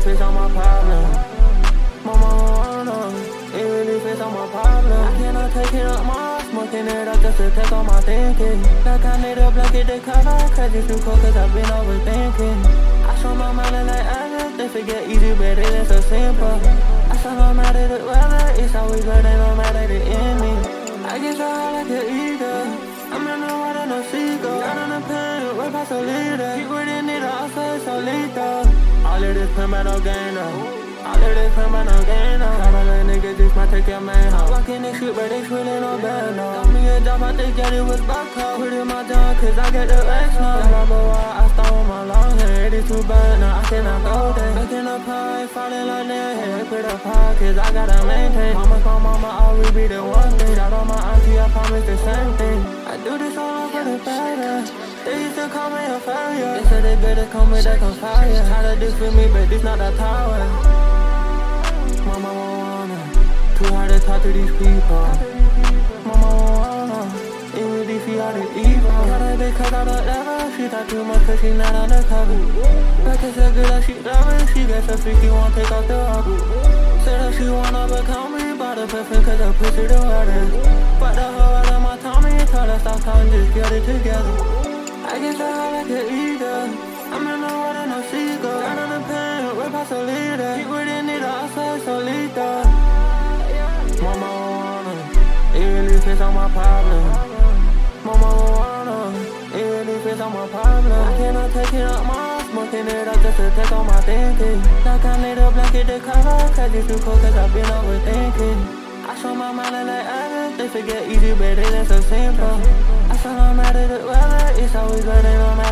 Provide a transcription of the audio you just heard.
face on my problem. Mama wanna, even if it's on my problem. I cannot take it up my smoking it up just to take all my thinking. Like I need a blanket to cover, cause it's too cold, cause I've been overthinking. I show my forget easy, but it ain't so simple. I saw no matter the weather, it's always better, no matter the enemy. I get so high like an eagle. I'm in the water, no seagull. Out on the pen, way past a leader. Keep reading it, it's so lethal. All of this pen, no gain, though. All of this pen, but no gain, though. Got a little nigga, just might take your man home. Walking this shit, but it's really no bad, no. Got me a job, I think that it was back up. Put in my job, cause I get the X now. Got my boy, I start bad, now I cannot go there. Making a pie, falling like that. Head, put a pie, cause I gotta maintain. Mama's my mama, always be the one thing. Shout out my auntie, I promise the same thing. I do this all for the better. They used to call me a failure. They said they better come with that fire. Try to diss with me, but this not a tower. Mama won't wanna. Too hard to talk to these people. Mama won't wanna. It would defeat all the evil. Got a bitch cause I don't her. She thought too much cause she not undercover. But it's a that she love her. She gets a freaky, won't take off the rubber. Said that she wanna become me. Bought a perfume cause her pussy the hardest. But the whole out of my tummy. Told her stop talking, just get it together. I so high like an eagle. I'm in the water, no seagull. Got on the pen, past a leader. Keep reading it, outside so lethal. Mama wanna, it really fits on my problem. It up, my smoking it up just to take all my thinking. Like I need a blanket to cover, cause it's too cold, cause I've been overthinking. I show my mind like others, they forget easy, but it ain't so simple. I saw no matter the weather, it's always matter the end.